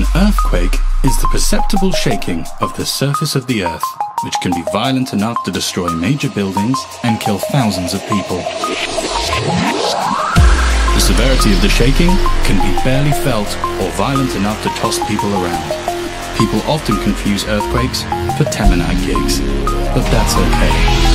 An earthquake is the perceptible shaking of the surface of the earth, which can be violent enough to destroy major buildings and kill thousands of people. The severity of the shaking can be barely felt or violent enough to toss people around. People often confuse earthquakes for Teminite gigs, but that's okay.